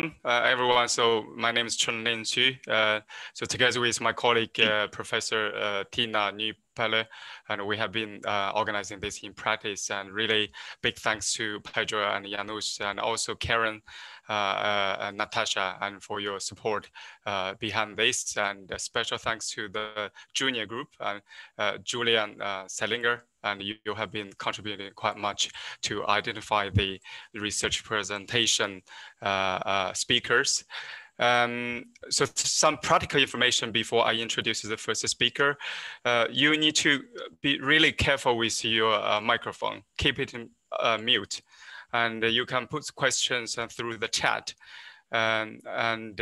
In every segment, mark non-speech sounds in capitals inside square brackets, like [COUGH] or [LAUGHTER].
uh, everyone. So my name is Chunlin Xu. Uh, so together with my colleague, uh, Professor uh, Tiina Nypelö, and we have been uh, organizing this in practice. And really big thanks to Pedro and Janusz and also Karen, uh, and Natasha, and for your support behind this. And special thanks to the junior group and Julian Selinger and you, you, have been contributing quite much to identify the research presentation uh, uh, speakers. Um, so some practical information before I introduce the first speaker. Uh, you need to be really careful with your uh, microphone. Keep it in, uh, mute. And you can put questions through the chat. Um, and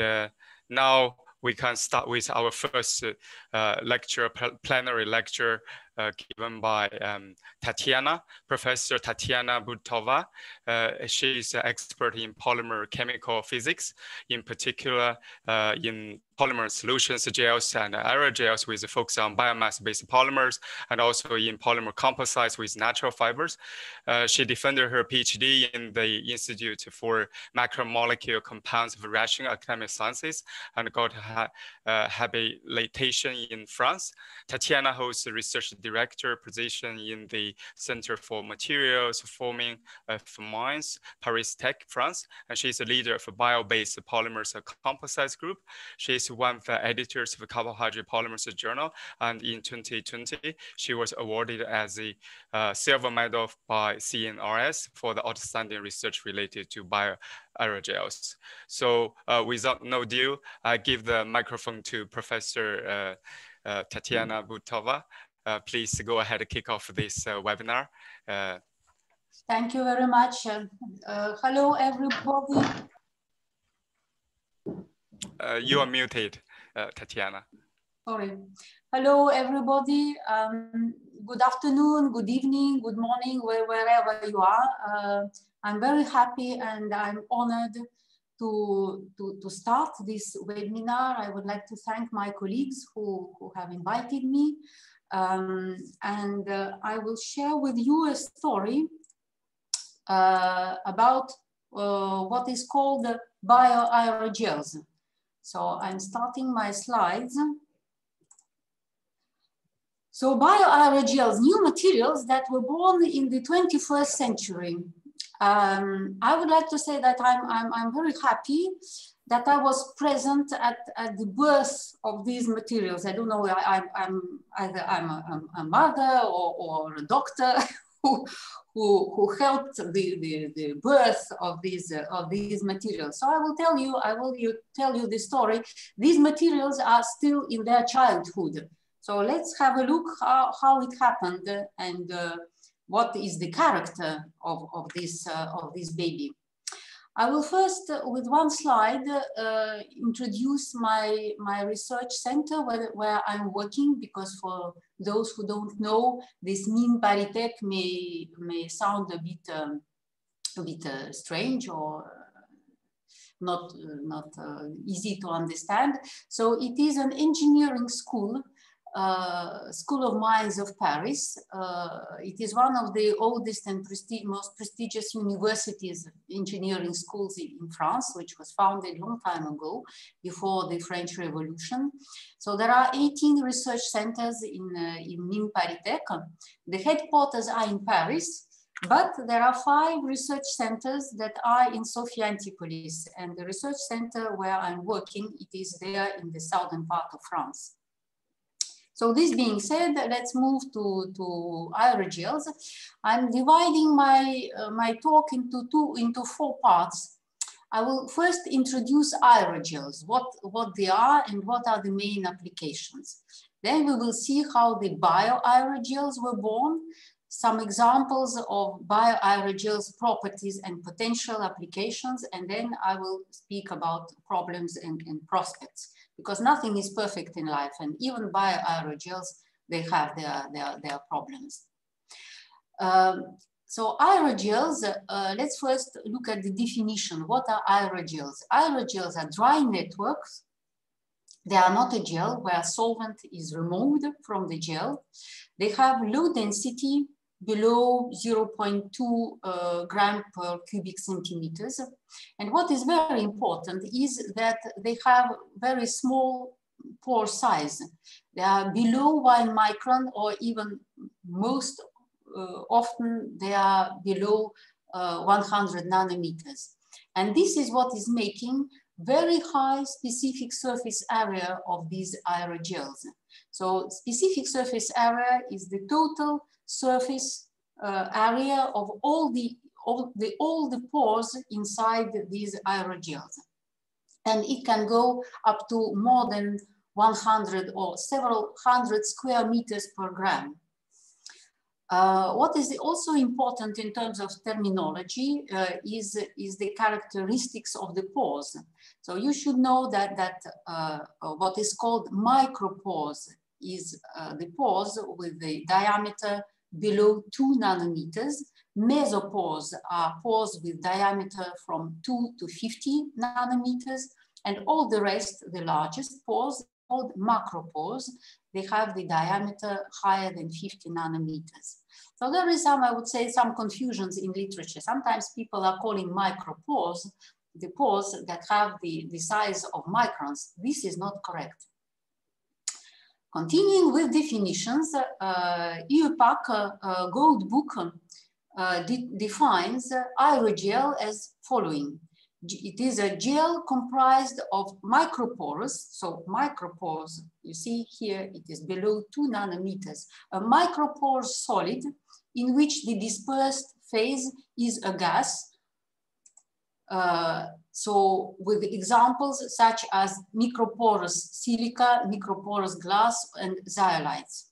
now we can start with our first uh, lecture, plenary lecture uh, given by um, Tatiana, Professor Tatiana Budtova. Uh, she is an expert in polymer chemical physics, in particular uh, in polymer solutions, gels and aerogels with a focus on biomass-based polymers and also in polymer composites with natural fibers. Uh, she defended her PhD in the Institute for Macromolecule Compounds of Russian Academic Sciences and got ha uh, habilitation in France. Tatiana holds research director position in the Center for Materials Forming of Mines, Paris Tech, France, and she's a leader of a bio-based polymers composites group. She is one of the editors of Carbohydrate Polymers Journal, and in 2020, she was awarded as a uh, silver medal by CNRS for the outstanding research related to bio aerogels. So uh, without no ado, I give the microphone to Professor uh, uh, Tatiana Budtova. Uh, please go ahead and kick off this uh, webinar. Uh, Thank you very much. hello, everybody. you are muted, Tatiana. Sorry. Hello, everybody. Um, good afternoon, good evening, good morning, wherever you are. I'm very happy and I'm honored to, to, to start this webinar. I would like to thank my colleagues who, who have invited me. Um, and uh, I will share with you a story uh, about uh, what is called bioaerogels. So I'm starting my slides. So bioaerogels, new materials that were born in the 21st century. Um, I would like to say that I'm, I'm, I'm very happy that I was present at, at the birth of these materials. I don't know, I, am either I'm a, a mother or, or, a doctor [LAUGHS] who, who, who helped the, the, the birth of these, uh, of these materials. So I will tell you, I will you, tell you the story. These materials are still in their childhood. So let's have a look how, how it happened and uh, what is the character of, of, this, uh, of this baby. I will first, uh, with one slide, uh, introduce my, my research center where, where I'm working, because for those who don't know, this Mines ParisTech may, may sound a bit, um, a bit uh, strange or not, not uh, easy to understand. So it is an engineering school uh, School of Mines of Paris. Uh, it is one of the oldest and presti most prestigious universities, engineering schools in, France, which was founded a long time ago, before the French Revolution. So there are 18 research centers in, uh, in Mines ParisTech. The headquarters are in Paris, but there are five research centers that are in Sophia Antipolis. And the research center where I'm working, it is there in the southern part of France. So this being said, let's move to, to aerogels. I'm dividing my, uh, my talk into, two, into four parts. I will first introduce aerogels, what, what they are and what are the main applications. Then we will see how the bioaerogels were born, some examples of bioaerogels properties and potential applications, and then I will speak about problems and, and prospects because nothing is perfect in life. And even bioaerogels, they have their, their, their problems. Um, so aerogels, uh, let's first look at the definition. What are aerogels? Aerogels are dry networks. They are not a gel where solvent is removed from the gel. They have low density, below 0.2 uh, gram per cubic centimeters. And what is very important is that they have very small pore size. They are below one micron or even most uh, often they are below uh, 100 nanometers. And this is what is making very high specific surface area of these aerogels. So specific surface area is the total surface uh, area of all the, all the, all the pores inside these aerogels. And it can go up to more than 100 or several hundred square meters per gram. Uh, what is also important in terms of terminology uh, is, is the characteristics of the pores. So you should know that, that uh, what is called micropores is uh, the pores with the diameter below two nanometers. Mesopores are pores with diameter from two to 50 nanometers, and all the rest, the largest pores, called macropores, they have the diameter higher than 50 nanometers. So there is some, I would say, some confusions in literature. Sometimes people are calling micropores the pores that have the, the size of microns. This is not correct. Continuing with definitions, uh, IUPAC uh, Gold Book uh, de defines aerogel as following. It is a gel comprised of micropores. So micropores, you see here, it is below two nanometers. A micropore solid in which the dispersed phase is a gas. Uh, so with examples such as microporous silica, microporous glass, and zeolites.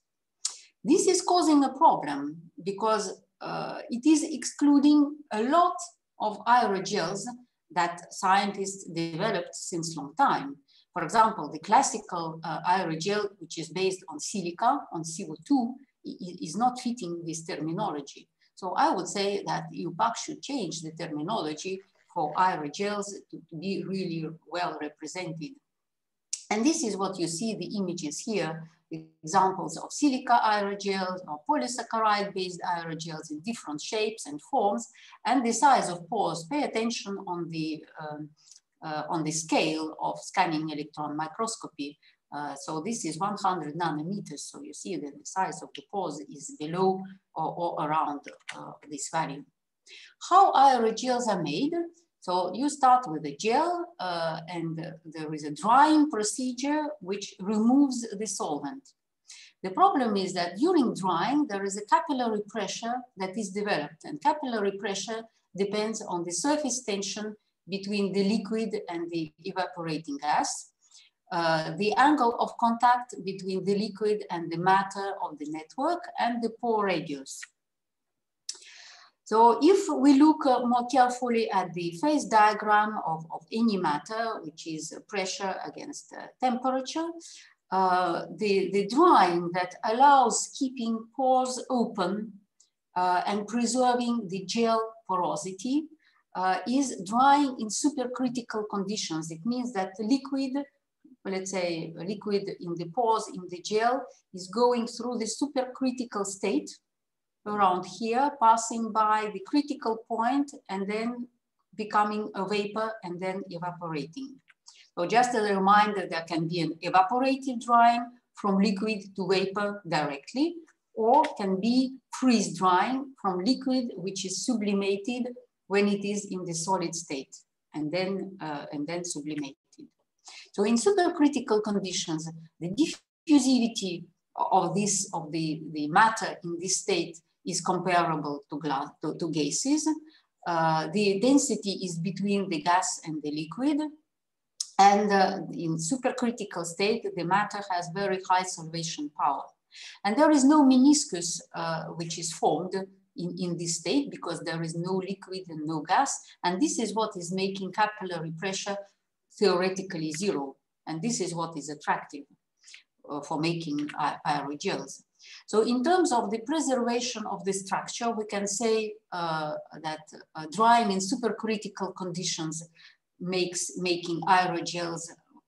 This is causing a problem because uh, it is excluding a lot of aerogels that scientists developed since long time. For example, the classical uh, aerogel, which is based on silica, on SiO2, is not fitting this terminology. So I would say that IUPAC should change the terminology for aerogels to, to be really well represented. And this is what you see the images here, examples of silica aerogels or polysaccharide-based aerogels in different shapes and forms, and the size of pores. Pay attention on the, um, uh, on the scale of scanning electron microscopy. Uh, so this is 100 nanometers. So you see that the size of the pores is below or, or around uh, this value. How aerogels are made? So you start with a gel uh, and there is a drying procedure which removes the solvent. The problem is that during drying, there is a capillary pressure that is developed and capillary pressure depends on the surface tension between the liquid and the evaporating gas, uh, the angle of contact between the liquid and the matter of the network and the pore radius. So if we look uh, more carefully at the phase diagram of, of any matter, which is pressure against uh, temperature, uh, the, the drying that allows keeping pores open uh, and preserving the gel porosity uh, is drying in supercritical conditions. It means that the liquid, let's say liquid in the pores in the gel is going through the supercritical state around here, passing by the critical point and then becoming a vapor and then evaporating. So just as a reminder, there can be an evaporative drying from liquid to vapor directly, or can be freeze drying from liquid, which is sublimated when it is in the solid state and then, uh, and then sublimated. So in supercritical conditions, the diffusivity of this, of the, the matter in this state is comparable to, glass, to, to gases. Uh, the density is between the gas and the liquid. And uh, in supercritical state, the matter has very high solvation power. And there is no meniscus uh, which is formed in, in this state because there is no liquid and no gas. And this is what is making capillary pressure theoretically zero. And this is what is attractive uh, for making aerogels. So in terms of the preservation of the structure, we can say uh, that uh, drying in supercritical conditions makes making aerogels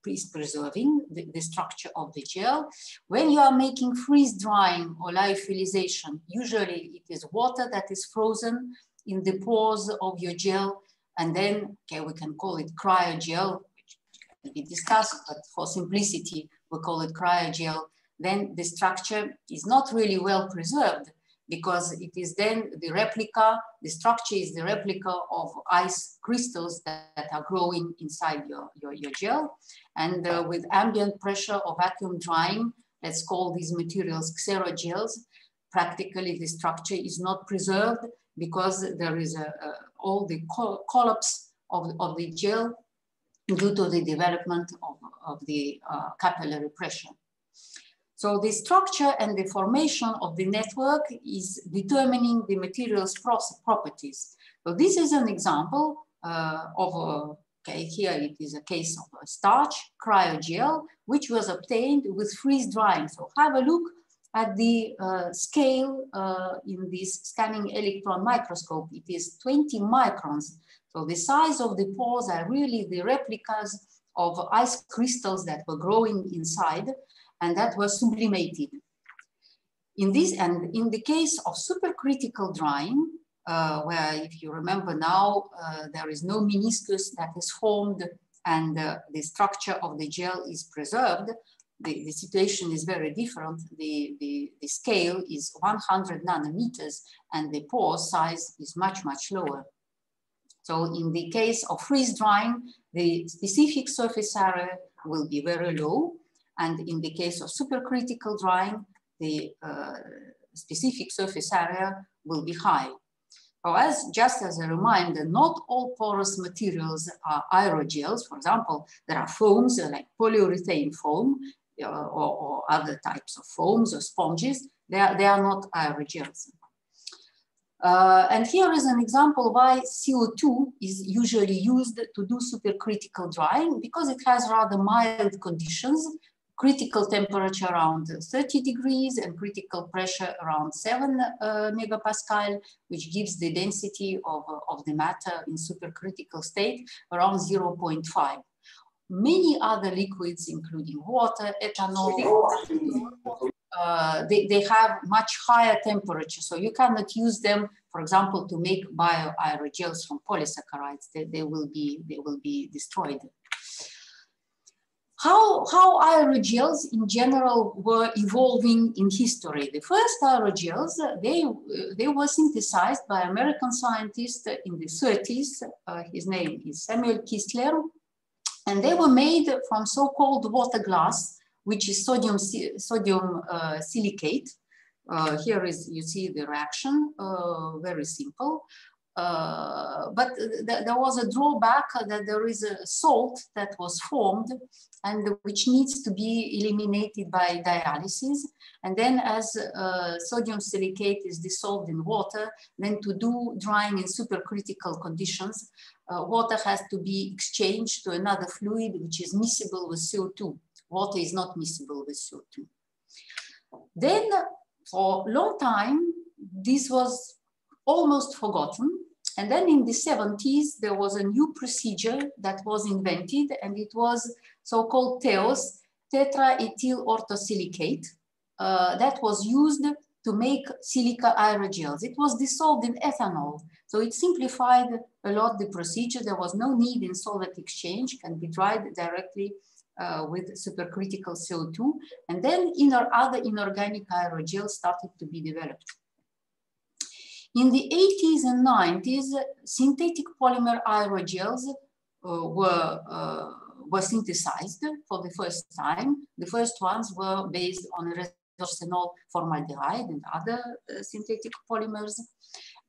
is preserving the, the, structure of the gel. When you are making freeze drying or lyophilization, usually it is water that is frozen in the pores of your gel. And then, okay, we can call it cryogel, which can be discussed, but for simplicity, we call it cryogel. Then the structure is not really well preserved because it is then the replica, the structure is the replica of ice crystals that, that are growing inside your, your, your gel. And uh, with ambient pressure or vacuum drying, let's call these materials xerogels, practically the structure is not preserved because there is a, all the co collapse of, of the gel due to the development of, of the uh, capillary pressure. So the structure and the formation of the network is determining the material's properties. So this is an example uh, of a, okay, here it is a case of a starch cryogel, which was obtained with freeze drying. So have a look at the uh, scale uh, in this scanning electron microscope. It is 20 microns. So the size of the pores are really the replicas of ice crystals that were growing inside and that was sublimated. In this, and in the case of supercritical drying, uh, where if you remember now, uh, there is no meniscus that is formed and uh, the structure of the gel is preserved, the, the situation is very different. The, the, the scale is 100 nanometers and the pore size is much, much lower. So in the case of freeze drying, the specific surface area will be very low and in the case of supercritical drying, the uh, specific surface area will be high. So as, just as a reminder, not all porous materials are aerogels. For example, there are foams like polyurethane foam uh, or, or, other types of foams or sponges. They are, they are not aerogels. Uh, and here is an example why CO2 is usually used to do supercritical drying because it has rather mild conditions critical temperature around 30 degrees and critical pressure around 7 uh, megapascal, which gives the density of, of the matter in supercritical state around 0.5. Many other liquids, including water, ethanol, uh, they, they have much higher temperature. So you cannot use them, for example, to make bioaerogels from polysaccharides. They, they, will, be, they will be destroyed. How, how aerogels in general were evolving in history. The first aerogels, they, they were synthesized by American scientists in the 30s. Uh, his name is Samuel Kistler. And they were made from so-called water glass, which is sodium, sodium uh, silicate. Uh, here is, you see the reaction, uh, very simple. Uh, but th there was a drawback that there is a salt that was formed and which needs to be eliminated by dialysis. And then as uh, sodium silicate is dissolved in water, then to do drying in supercritical conditions, uh, water has to be exchanged to another fluid which is miscible with CO2. Water is not miscible with CO2. Then for a long time, this was almost forgotten and then in the 70s, there was a new procedure that was invented, and it was so-called TEOS, tetraethyl orthosilicate, uh, that was used to make silica aerogels. It was dissolved in ethanol. So it simplified a lot the procedure. There was no need in solvent exchange, can be dried directly uh, with supercritical CO2. And then inner, other inorganic aerogels started to be developed. In the 80s and 90s, synthetic polymer aerogels uh, were, uh, were synthesized for the first time. The first ones were based on resorcinol formaldehyde and other uh, synthetic polymers.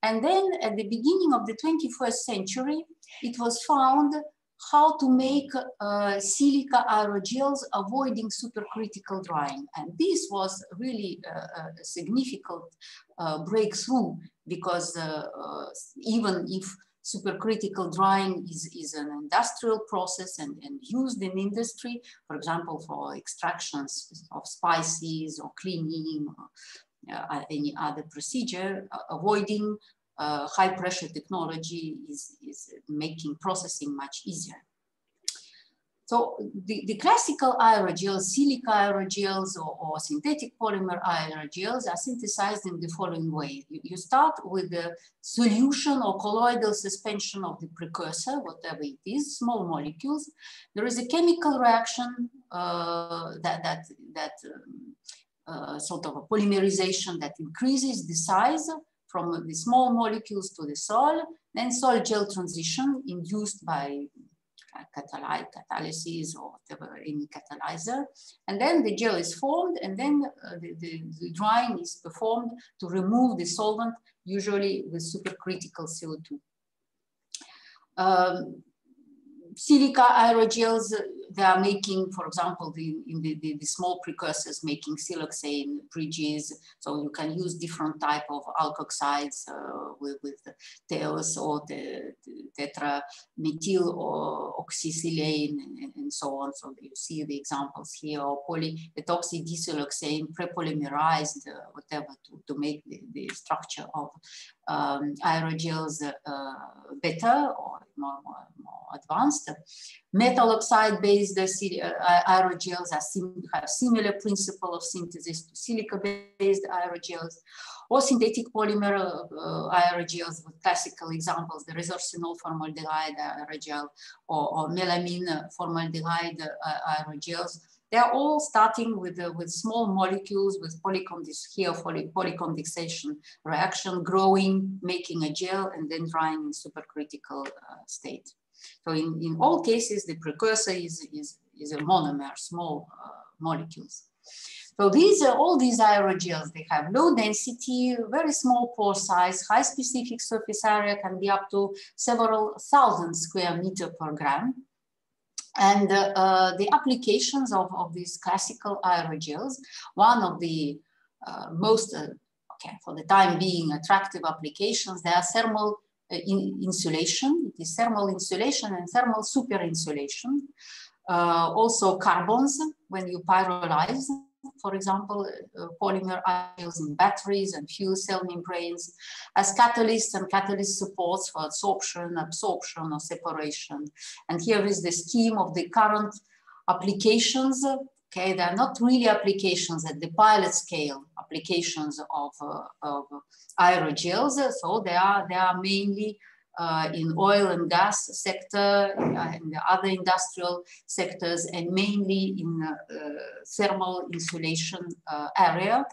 And then at the beginning of the 21st century, it was found how to make uh, silica aerogels avoiding supercritical drying. And this was really uh, a significant uh, breakthrough because uh, uh, even if supercritical drying is, is an industrial process and, and used in industry, for example, for extractions of spices or cleaning or uh, any other procedure, avoiding uh, high pressure technology is, is making processing much easier. So the, the classical aerogels, silica aerogels or, or, synthetic polymer aerogels are synthesized in the following way. You, you, start with the solution or colloidal suspension of the precursor, whatever it is, small molecules. There is a chemical reaction uh, that, that, that um, uh, sort of a polymerization that increases the size from the small molecules to the sol, then sol gel transition induced by catalysis or whatever, any catalyzer. And then the gel is formed and then uh, the, the, the, drying is performed to remove the solvent, usually with supercritical CO2. Um, silica aerogels, they are making, for example, the, the, the, the, small precursors making siloxane bridges. So you can use different type of alkoxides uh, with, with teos or the, the tetramethyl or oxysilane and, and, so on. So you see the examples here, or disiloxane prepolymerized, uh, whatever, to, to make the, the structure of um, aerogels uh, better or more, more, more advanced. Metal oxide based uh, aerogels sim have similar principle of synthesis to silica based aerogels or synthetic polymer uh, aerogels with classical examples, the resorcinol formaldehyde aerogel or, or melamine formaldehyde uh, aerogels they're all starting with, uh, with small molecules with polycondensation reaction, growing, making a gel, and then drying in supercritical uh, state. So in, in all cases, the precursor is, is, is a monomer, small uh, molecules. So these are all these aerogels, they have low density, very small pore size, high specific surface area can be up to several thousand square meter per gram. And uh, uh, the applications of, of these classical aerogels, one of the uh, most, uh, okay, for the time being, attractive applications, they are thermal in insulation. It is thermal insulation and thermal super insulation. Uh, also carbons, when you pyrolyze for example, uh, polymer ions in batteries and fuel cell membranes as catalysts and catalyst supports for adsorption, absorption, or separation. And here is the scheme of the current applications. Okay, they're not really applications at the pilot scale, applications of, uh, of aerogels. So they are, they are mainly uh, in oil and gas sector uh, and the other industrial sectors and mainly in uh, thermal insulation uh, area.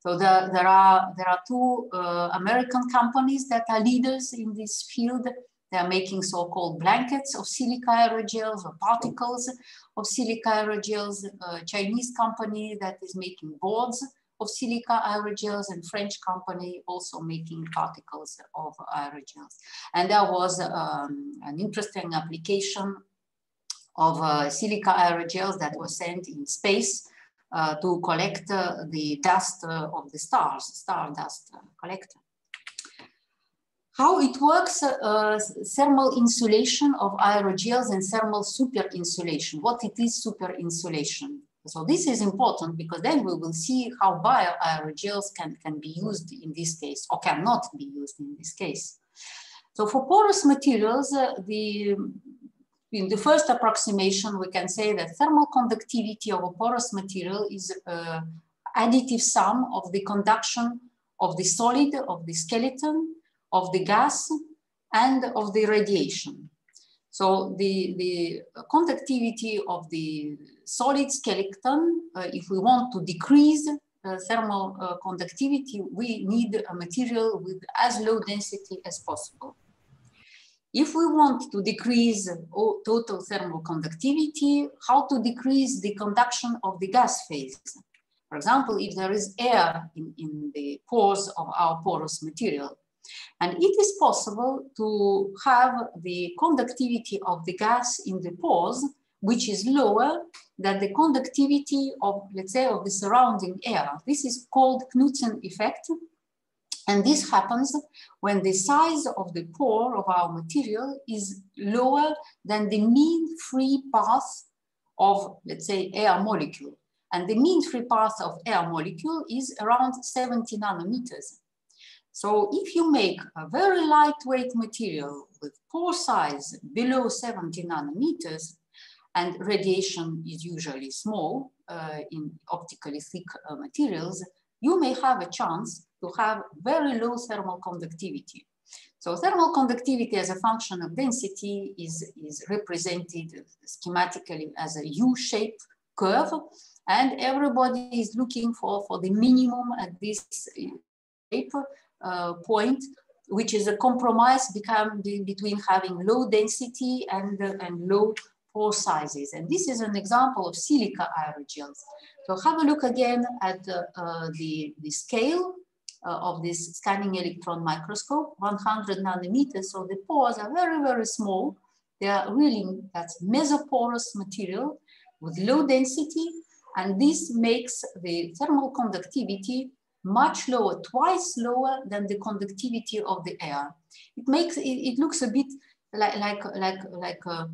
So the, there, are, there are two uh, American companies that are leaders in this field. They are making so-called blankets of silica aerogels or particles of silica aerogels. A Chinese company that is making boards of silica aerogels and French company also making particles of aerogels. And there was um, an interesting application of uh, silica aerogels that was sent in space uh, to collect uh, the dust uh, of the stars, star dust collector. How it works, uh, thermal insulation of aerogels and thermal super insulation. What it is super insulation? So this is important because then we will see how bioaerogels can, can be used in this case or cannot be used in this case. So for porous materials, uh, the, in the first approximation, we can say that thermal conductivity of a porous material is uh, additive sum of the conduction of the solid, of the skeleton, of the gas, and of the radiation. So the, the conductivity of the solid skeleton, uh, if we want to decrease uh, thermal uh, conductivity, we need a material with as low density as possible. If we want to decrease total thermal conductivity, how to decrease the conduction of the gas phase? For example, if there is air in, in the pores of our porous material, and it is possible to have the conductivity of the gas in the pores, which is lower than the conductivity of, let's say, of the surrounding air. This is called Knudsen effect. And this happens when the size of the pore of our material is lower than the mean free path of, let's say, air molecule. And the mean free path of air molecule is around 70 nanometers. So if you make a very lightweight material with pore size below 70 nanometers, and radiation is usually small uh, in optically thick uh, materials, you may have a chance to have very low thermal conductivity. So thermal conductivity as a function of density is, is represented schematically as a U-shaped curve. And everybody is looking for, for the minimum at this shape uh, point, which is a compromise become between having low density and, uh, and low pore sizes. And this is an example of silica aerogels. So have a look again at uh, the, the scale uh, of this scanning electron microscope, 100 nanometers. So the pores are very, very small. They are really, that's mesoporous material with low density. And this makes the thermal conductivity much lower, twice lower than the conductivity of the air. It makes, it, it looks a bit like, like, like, like a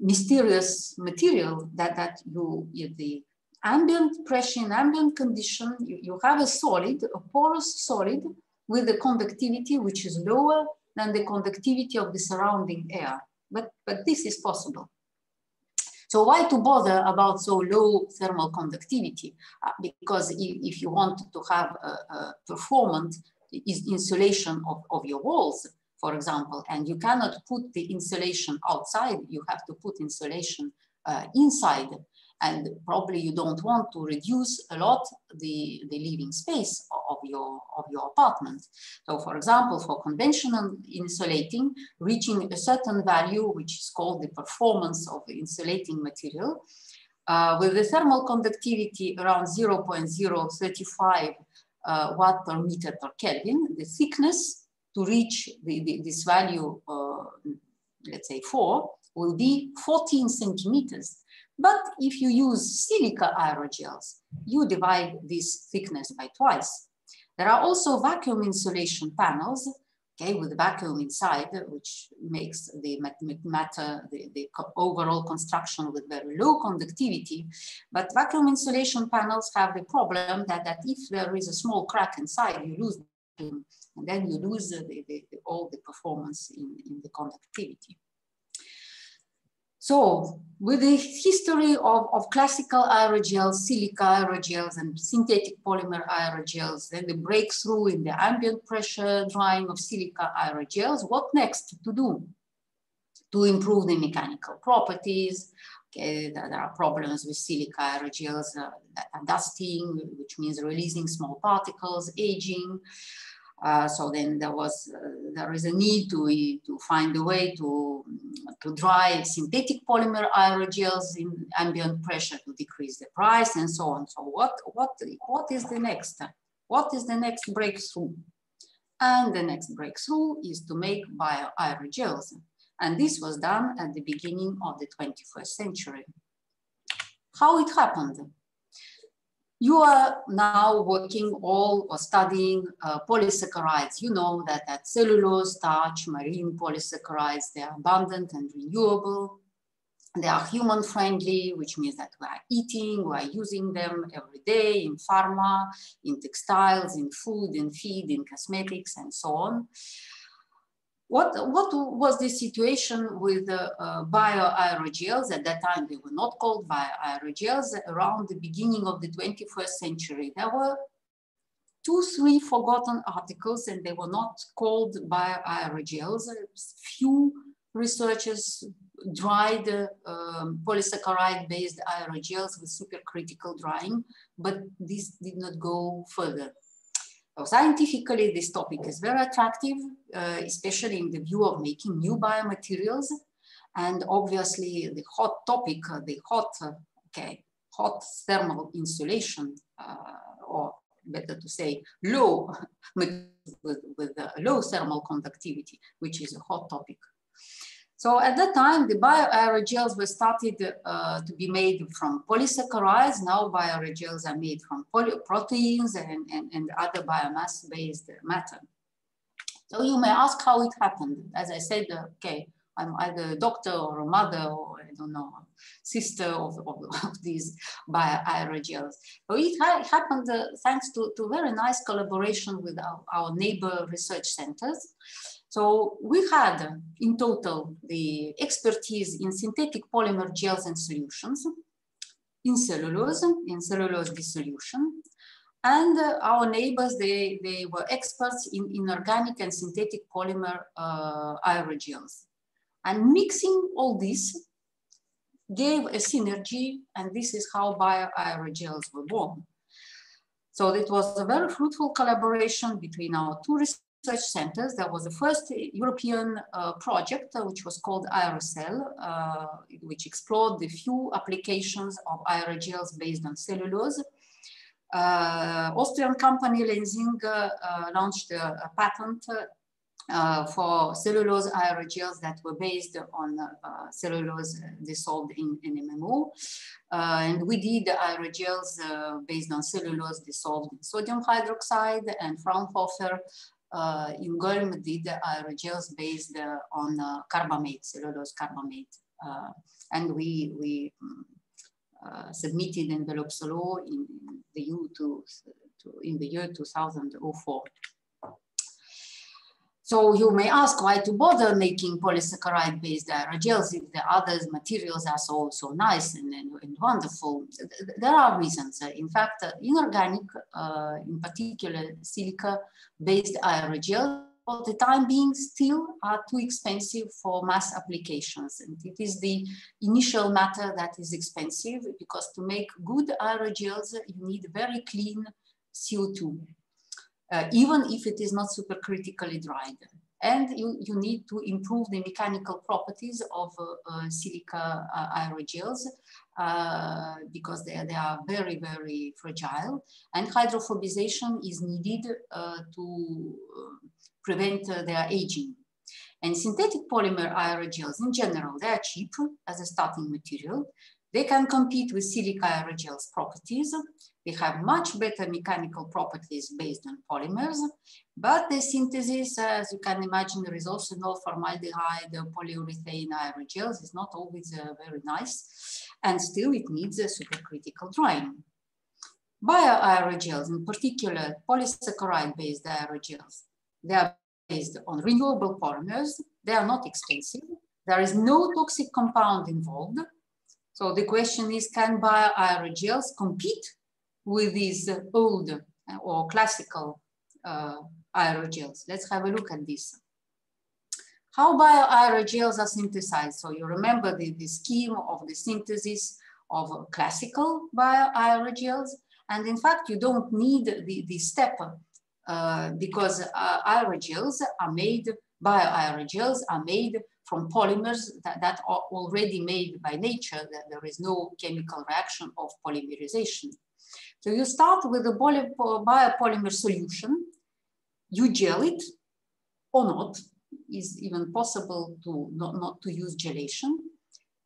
mysterious material that, that you, the ambient pressure in ambient condition, you, you have a solid, a porous solid with the conductivity which is lower than the conductivity of the surrounding air. But, but this is possible. So why to bother about so low thermal conductivity? Uh, because if, you want to have a, a performant insulation of, of your walls, for example, and you cannot put the insulation outside, you have to put insulation uh, inside and probably you don't want to reduce a lot the, the living space of your, of your apartment. So for example, for conventional insulating, reaching a certain value, which is called the performance of the insulating material, uh, with the thermal conductivity around 0.035 uh, watt per meter per Kelvin, the thickness to reach the, the, this value, uh, let's say four, will be 14 centimeters. But if you use silica aerogels, you divide this thickness by twice. There are also vacuum insulation panels, okay, with vacuum inside, which makes the matter, the, the overall construction with very low conductivity. But vacuum insulation panels have the problem that, that if there is a small crack inside, you lose and then you lose the, the, all the performance in, in the conductivity. So with the history of, of classical aerogels, silica aerogels and synthetic polymer aerogels, then the breakthrough in the ambient pressure drying of silica aerogels, what next to do? To improve the mechanical properties, Okay, there are problems with silica aerogels, uh, dusting, which means releasing small particles, aging. Uh, so then there was uh, there is a need to to find a way to to dry synthetic polymer aerogels in ambient pressure to decrease the price and so on. So what what what is the next? What is the next breakthrough? And the next breakthrough is to make bioaerogels. And this was done at the beginning of the 21st century. How it happened? You are now working all or studying uh, polysaccharides. You know that, that cellulose, starch, marine polysaccharides, they are abundant and renewable. They are human friendly, which means that we are eating, we are using them every day in pharma, in textiles, in food, in feed, in cosmetics, and so on. What, what was the situation with uh, uh, bioaerogels? At that time, they were not called bioaerogels. Around the beginning of the 21st century, there were two, three forgotten articles, and they were not called bioaerogels. Few researchers dried um, polysaccharide-based aerogels with supercritical drying, but this did not go further. Scientifically, this topic is very attractive, uh, especially in the view of making new biomaterials. And obviously the hot topic, uh, the hot, uh, okay, hot thermal insulation, uh, or better to say low, [LAUGHS] with, with low thermal conductivity, which is a hot topic. So at that time, the bioaerogels were started uh, to be made from polysaccharides. Now bioaerogels are made from proteins and, and, and other biomass-based matter. So you may ask how it happened. As I said, okay, I'm either a doctor or a mother or I don't know, sister of, of, of these bioaerogels. So it ha happened uh, thanks to, to very nice collaboration with our, our neighbor research centers. So we had in total the expertise in synthetic polymer gels and solutions, in cellulose, in cellulose dissolution. And uh, our neighbors, they, they were experts in inorganic and synthetic polymer uh, aerogels. And mixing all this gave a synergy, and this is how bioaerogels were born. So it was a very fruitful collaboration between our two research centers. There was the first European uh, project, uh, which was called Aerocell, uh, which explored the few applications of aerogels based on cellulose. Uh, Austrian company Lenzing uh, launched a, patent uh, for cellulose aerogels that were based on uh, cellulose dissolved in, in MMO. Uh, and we did aerogels uh, based on cellulose dissolved in sodium hydroxide and Fraunhofer uh, in Golm did aerogels based uh, on carbamate, cellulose carbamate. and we, we um, submitted envelope Soleau in the, to, in the year 2004. So you may ask why to bother making polysaccharide-based aerogels if the other materials are so, so nice and, and, and wonderful. There are reasons. In fact, inorganic, uh, in particular silica-based aerogels, for the time being still are too expensive for mass applications. And it is the initial matter that is expensive because to make good aerogels, you need very clean CO2 uh, even if it is not supercritically dried. And you, you need to improve the mechanical properties of uh, uh, silica uh, aerogels uh, because they, they are very, very fragile. And hydrophobization is needed to prevent their aging. And synthetic polymer aerogels in general, they are cheap as a starting material. They can compete with silica aerogels properties they have much better mechanical properties based on polymers, but the synthesis, as you can imagine, is also no formaldehyde, polyurethane aerogels is not always uh, very nice, and still it needs a supercritical drying. Bioaerogels, in particular polysaccharide-based aerogels, they are based on renewable polymers. They are not expensive. There is no toxic compound involved. So the question is, can bioaerogels compete with these old uh, or classical uh, aerogels. Let's have a look at this. How bioaerogels are synthesized. So you remember the, the scheme of the synthesis of classical bioaerogels. And in fact, you don't need the, the step uh, because uh, aerogels are made, bioaerogels are made from polymers that, that are already made by nature, that there is no chemical reaction of polymerization. So you start with a biopolymer solution, you gel it or not, is even possible to not, not to use gelation.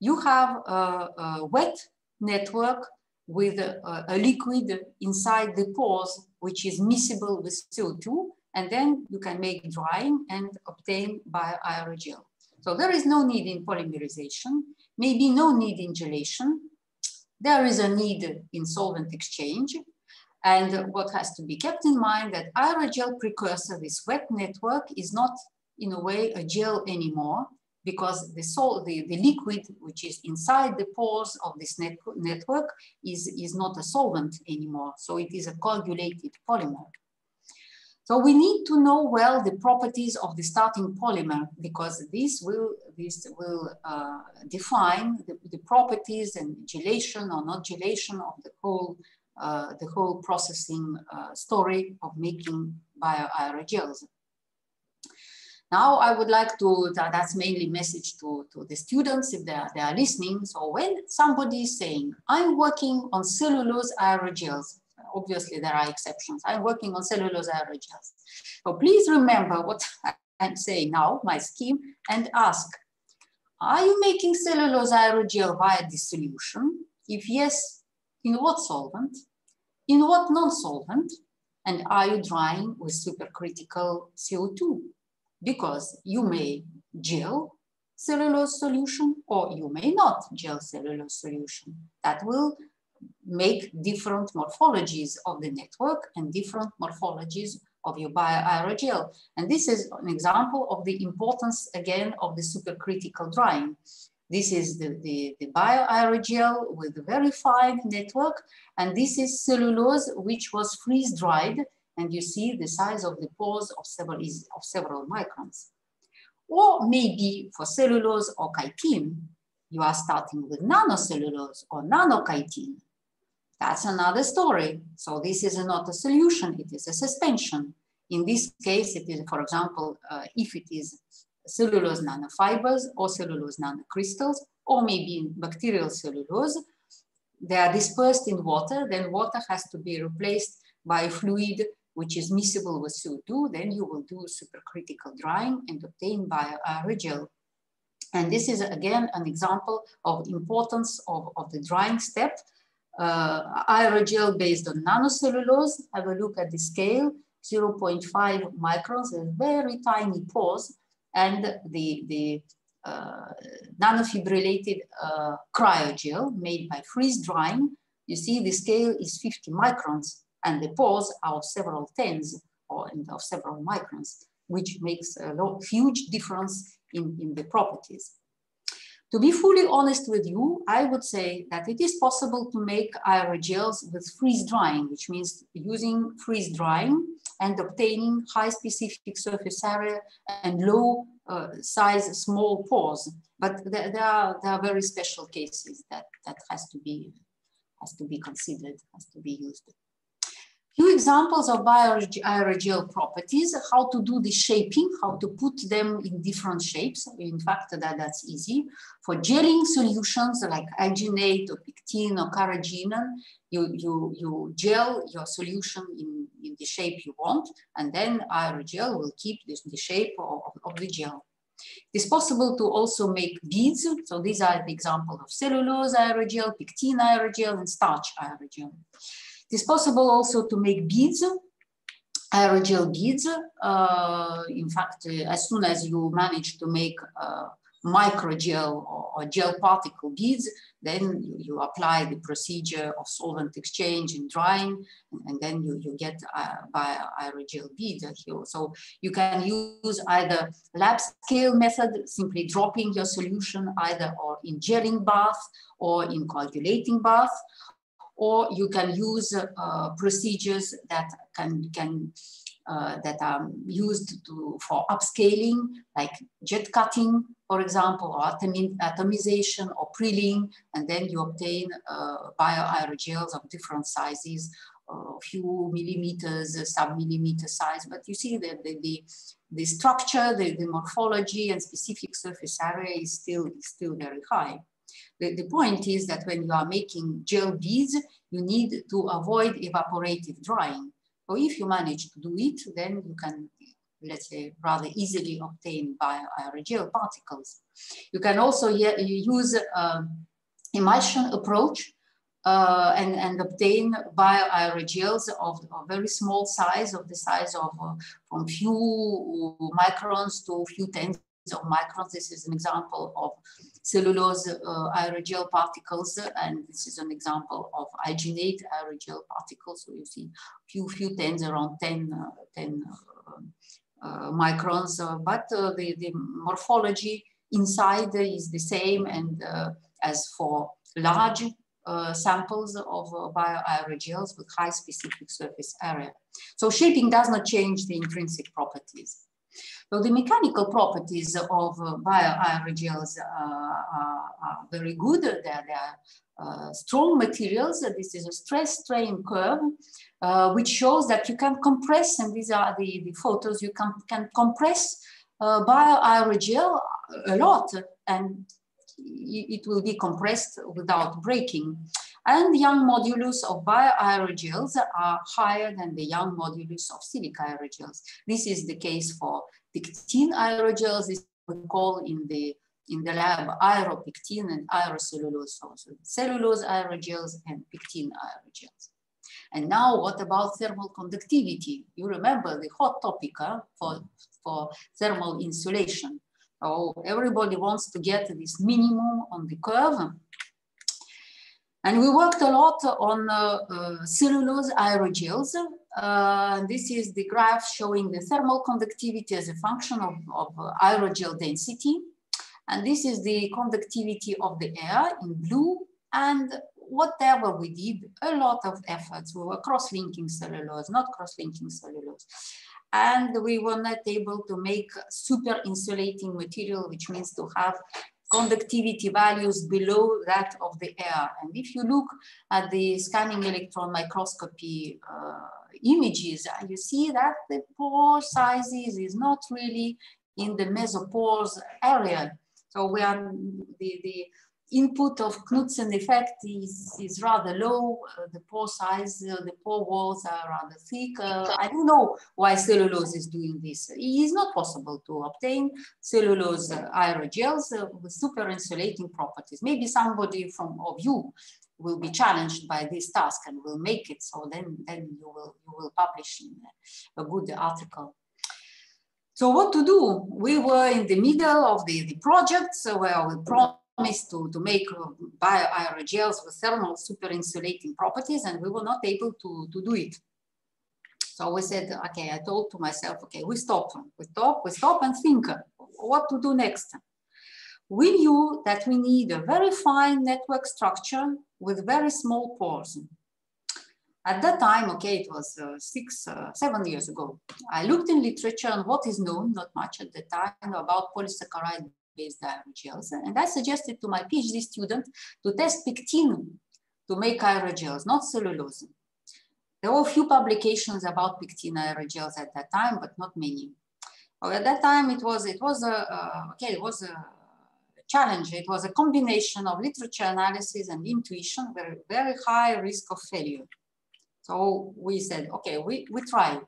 You have a, a wet network with a, a, liquid inside the pores, which is miscible with CO2, and then you can make drying and obtain bioaerogel. So there is no need in polymerization, maybe no need in gelation, there is a need in solvent exchange. And what has to be kept in mind that aerogel precursor, this wet network is not in a way a gel anymore because the, sol the, the liquid which is inside the pores of this net network is, is not a solvent anymore. So it is a coagulated polymer. So we need to know well the properties of the starting polymer because this will, this will uh, define the, the, properties and gelation or not gelation of the whole, uh, the whole processing uh, story of making bioaerogels. Now I would like to, that's mainly message to, to the students if they are, they are listening. So when somebody is saying, I'm working on cellulose aerogels, obviously there are exceptions. I'm working on cellulose aerogels. So please remember what [LAUGHS] I'm saying now, my scheme, and ask, are you making cellulose aerogel via dissolution? If yes, in what solvent? In what non-solvent? And are you drying with supercritical CO2? Because you may gel cellulose solution or you may not gel cellulose solution. That will make different morphologies of the network and different morphologies of your bioaerogel. And this is an example of the importance, again, of the supercritical drying. This is the, the, the bioaerogel with a very fine network. And this is cellulose, which was freeze dried. And you see the size of the pores of several, is of several microns. Or maybe for cellulose or chitin, you are starting with nanocellulose or nanochitin. That's another story. So this is not a solution, it is a suspension. In this case, it is, for example, uh, if it is cellulose nanofibers or cellulose nanocrystals, or maybe bacterial cellulose, they are dispersed in water, then water has to be replaced by a fluid which is miscible with CO2, then you will do supercritical drying and obtain bioaerogel. And this is again an example of importance of, of the drying step. Uh, aerogel based on nanocellulose, have a look at the scale, 0.5 microns, a very tiny pores, and the, the uh, nanofibrillated uh, cryogel made by freeze drying. You see the scale is 50 microns and the pores are several tens or of several microns, which makes a huge difference in, in the properties. To be fully honest with you, I would say that it is possible to make aerogels with freeze drying, which means using freeze drying and obtaining high specific surface area and low uh, size small pores. But there, there, are, there are very special cases that, that has to be has to be considered, has to be used. Few examples of bioaerogel properties, how to do the shaping, how to put them in different shapes. In fact, that, that's easy. For gelling solutions like alginate or pectin or carrageenan, you, you, you gel your solution in, in the shape you want, and then aerogel will keep this, the shape of, of the gel. It is possible to also make beads. So these are the example of cellulose aerogel, pectin aerogel, and starch aerogel. It is possible also to make beads, aerogel beads. Uh, in fact, uh, as soon as you manage to make uh, microgel or, or, gel particle beads, then you, you, apply the procedure of solvent exchange and drying, and, and then you, you get uh, by aerogel beads. So you can use either lab scale method, simply dropping your solution either or in gelling bath or in coagulating bath, or you can use uh, procedures that can, can uh, that are used to, for upscaling, like jet cutting, for example, or atomization or prilling, and then you obtain uh, bioaerogels of different sizes, a few millimeters, sub-millimeter size, but you see that the, the, the structure, the, the morphology and specific surface area is still, is still very high. The, the point is that when you are making gel beads, you need to avoid evaporative drying. So if you manage to do it, then you can, let's say, rather easily obtain bioaerogel particles. You can also use um, emulsion approach uh, and, and obtain bioaerogels of, of very small size, of the size of uh, from few microns to few tens of microns. This is an example of cellulose uh, aerogel particles, and this is an example of alginate aerogel particles. So you see few, few tens, around 10, uh, 10 uh, uh microns, uh, but uh, the, the morphology inside is the same and as for large samples of bioaerogels with high specific surface area. So shaping does not change the intrinsic properties. So the mechanical properties of uh, bioaerogels are, are, very good. They're, they're uh, strong materials. This is a stress strain curve, uh, which shows that you can compress, and these are the, the photos, you can, can compress uh, bioaerogel a lot, and it will be compressed without breaking. And Young modulus of bioaerogels are higher than the Young modulus of silica aerogels. This is the case for pectin aerogels, this we call in the in the lab aeropectin and aerocellulose. So cellulose aerogels and pectin aerogels. And now what about thermal conductivity? You remember the hot topic huh, for, for thermal insulation. Oh, everybody wants to get this minimum on the curve. And we worked a lot on uh, uh, cellulose aerogels. Uh, this is the graph showing the thermal conductivity as a function of, of aerogel density. And this is the conductivity of the air in blue. And whatever we did, a lot of efforts. We were cross-linking cellulose, not cross-linking cellulose. And we were not able to make super insulating material, which means to have conductivity values below that of the air. And if you look at the scanning electron microscopy uh, images, uh, you see that the pore sizes is not really in the mesopores area. So we are the, the input of Knudsen effect is, is rather low. Uh, the pore size, uh, the pore walls are rather thick. Uh, I don't know why cellulose is doing this. It is not possible to obtain cellulose uh, aerogels uh, with super insulating properties. Maybe somebody from of you will be challenged by this task and will make it. So then, then you will you will publish a good article. So what to do? We were in the middle of the, the project, so where we promised to, to make uh, bioaerogels with thermal super insulating properties and we were not able to, to do it. So we said, okay, I told to myself, okay, we stop, we stop, we stop and think what to do next. We knew that we need a very fine network structure with very small pores. At that time, okay, it was uh, six, uh, seven years ago. I looked in literature on what is known, not much at the time, about polysaccharide based aerogels. And I suggested to my PhD student to test pectin to make aerogels, not cellulose. There were a few publications about pectin aerogels at that time, but not many. Oh, at that time, it was it was a uh, okay. It was a challenge. It was a combination of literature analysis and intuition, very very high risk of failure. So we said, okay, we we tried,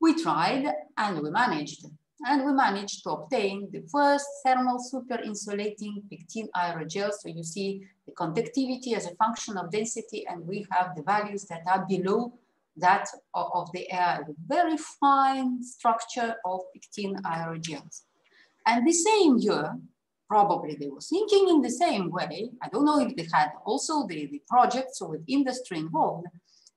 we tried, and we managed and we managed to obtain the first thermal super insulating pectin aerogel. So you see the conductivity as a function of density, and we have the values that are below that of the air, very fine structure of pectin aerogels. And the same year, probably they were thinking in the same way. I don't know if they had also the, the projects with industry involved,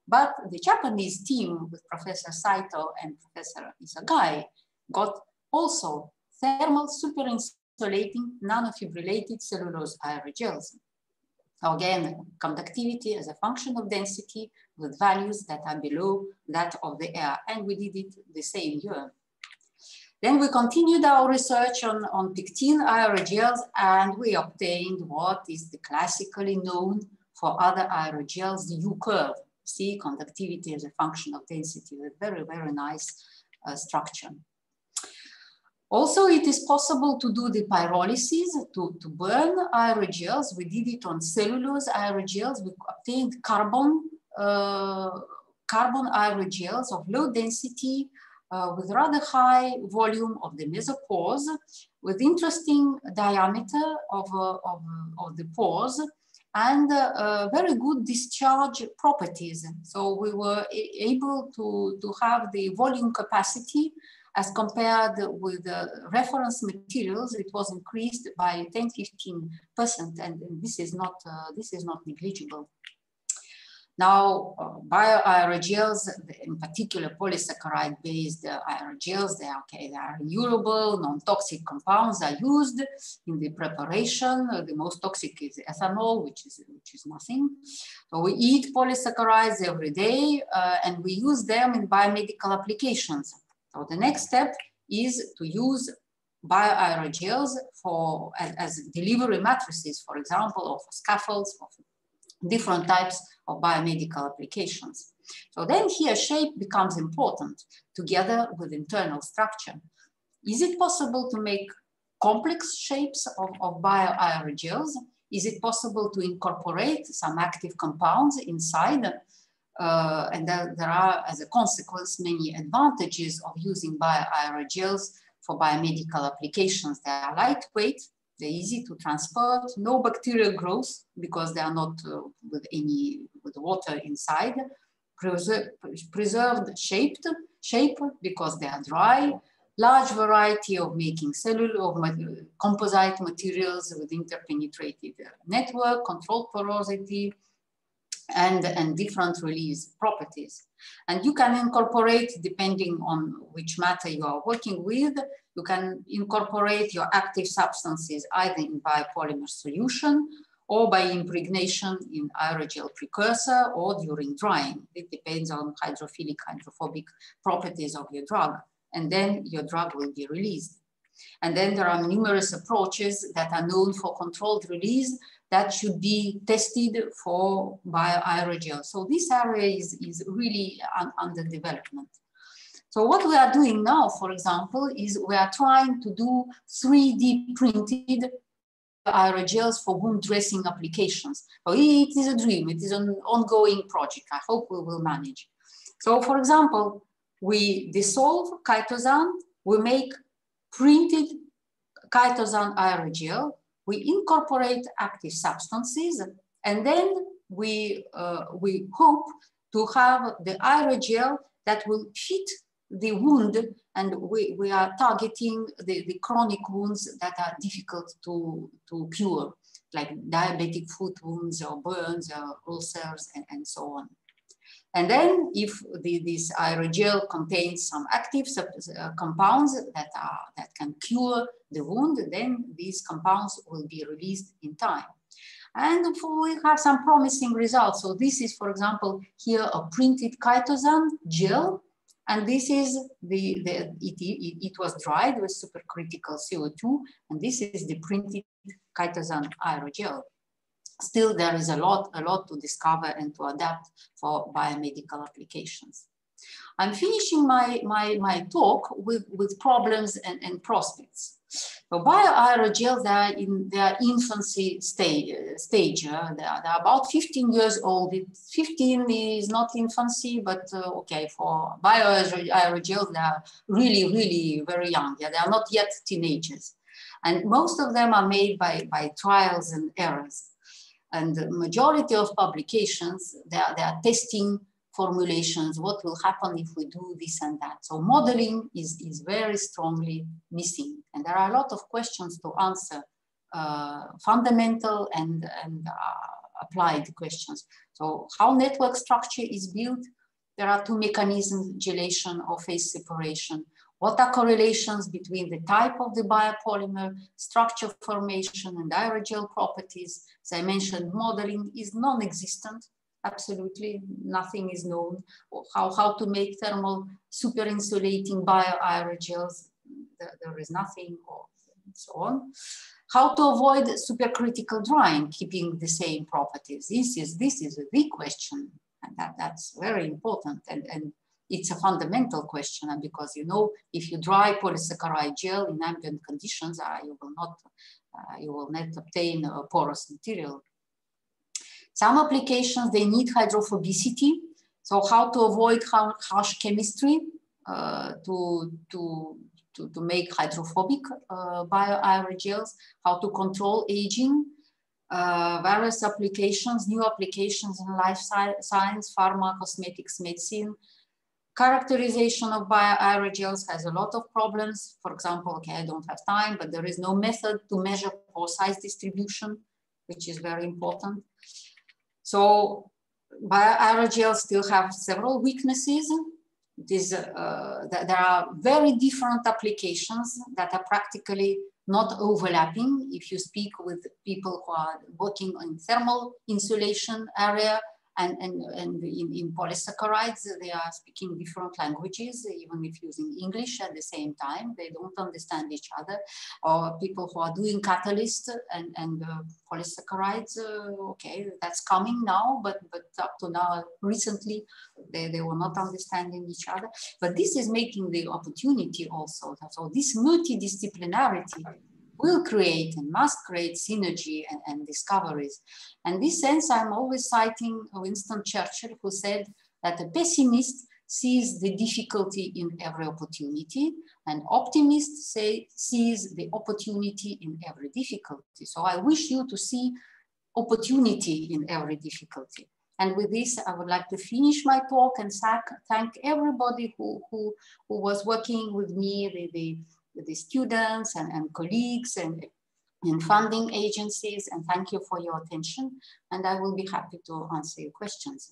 but the Japanese team with Professor Saito and Professor Isogai got also, thermal superinsulating nanofibrillated cellulose aerogels. Again, conductivity as a function of density with values that are below that of the air. And we did it the same year. Then we continued our research on, on pectin aerogels and we obtained what is the classically known for other aerogels, the U-curve. See, conductivity as a function of density with very, very nice uh, structure. Also, it is possible to do the pyrolysis, to, to burn aerogels. We did it on cellulose aerogels. We obtained carbon, uh, carbon aerogels of low density uh, with rather high volume of the mesopores, with interesting diameter of, uh, of, of the pores and uh, very good discharge properties. So we were able to, to have the volume capacity as compared with the reference materials, it was increased by 10, 15%, and this is not, uh, this is not negligible. Now, uh, in particular polysaccharide-based uh, aerogels, they are, okay, they are renewable, non-toxic compounds are used in the preparation. Uh, the most toxic is ethanol, which is, which is nothing. So we eat polysaccharides every day, uh, and we use them in biomedical applications. So the next step is to use bioaerogels for as, delivery matrices, for example, of scaffolds, for different types of biomedical applications. So then here shape becomes important together with internal structure. Is it possible to make complex shapes of, of bioaerogels? Is it possible to incorporate some active compounds inside uh, and there, there, are, as a consequence, many advantages of using bioaerogels for biomedical applications. They are lightweight, they're easy to transport, no bacterial growth because they are not uh, with any with water inside, Preser preserved shaped shape because they are dry, large variety of making cellular of composite materials with interpenetrated network, controlled porosity, and, and different release properties. And you can incorporate, depending on which matter you are working with, you can incorporate your active substances either in biopolymer solution or by impregnation in aerogel precursor or during drying. It depends on hydrophilic, hydrophobic properties of your drug. And then your drug will be released. And then there are numerous approaches that are known for controlled release that should be tested for bioaerogel. So this area is, is really un under development. So what we are doing now, for example, is we are trying to do 3D printed aerogels for wound dressing applications. So it is a dream, it is an ongoing project. I hope we will manage. So for example, we dissolve chitosan, we make printed chitosan aerogel we incorporate active substances, and then we, uh, we hope to have the aerogel that will fit the wound and we, we are targeting the, the chronic wounds that are difficult to, to cure, like diabetic foot wounds or burns or ulcers and, and so on. And then if the, this aerogel contains some active uh, compounds that, are, that can cure the wound, then these compounds will be released in time. And we have some promising results. So this is, for example, here a printed chitosan gel. And this is the, the it, it, it was dried with supercritical CO2. And this is the printed chitosan aerogel still there is a lot, a lot to discover and to adapt for biomedical applications. I'm finishing my, my, my talk with, with problems and, and prospects. So bioaerogels, they are in their infancy stage. stage uh, they, are, they, are, about 15 years old. 15 is not infancy, but uh, okay, for bioaerogels, they are really, really very young. Yeah, they are not yet teenagers. And most of them are made by, by trials and errors. And the majority of publications, they are, they are testing formulations, what will happen if we do this and that. So modeling is, is very strongly missing. And there are a lot of questions to answer, uh, fundamental and, and uh, applied questions. So how network structure is built, there are two mechanisms, gelation or phase separation. What are correlations between the type of the biopolymer, structure formation, and aerogel properties? As I mentioned, modeling is non-existent. Absolutely nothing is known. How, how to make thermal superinsulating bioaerogels, there, there is nothing, or so on. How to avoid supercritical drying, keeping the same properties. This is, this is a big question, and that, that's very important. And, and it's a fundamental question and because you know if you dry polysaccharide gel in ambient conditions uh, you will not uh, you will not obtain a porous material. Some applications they need hydrophobicity. So how to avoid harsh chemistry uh, to to to, to make hydrophobic uh, bioaerogels, how to control aging, uh, various applications, new applications in life science, pharma, cosmetics, medicine, Characterization of bioaerogels has a lot of problems. For example, okay, I don't have time, but there is no method to measure pore size distribution, which is very important. So bioaerogels still have several weaknesses. Uh, there are very different applications that are practically not overlapping. If you speak with people who are working in thermal insulation area, and, and, and in, in polysaccharides, they are speaking different languages, even if using English at the same time. They don't understand each other. Or people who are doing catalyst and, and uh, polysaccharides, uh, okay, that's coming now, but, but up to now, recently, they, they were not understanding each other. But this is making the opportunity also. So this multidisciplinarity will create and must create synergy and, and discoveries. And this sense, I'm always citing Winston Churchill, who said that a pessimist sees the difficulty in every opportunity, and optimist say, sees the opportunity in every difficulty. So I wish you to see opportunity in every difficulty. And with this, I would like to finish my talk and thank everybody who, who, who was working with me, the, the, the students and, and colleagues and, and funding agencies. And thank you for your attention. And I will be happy to answer your questions.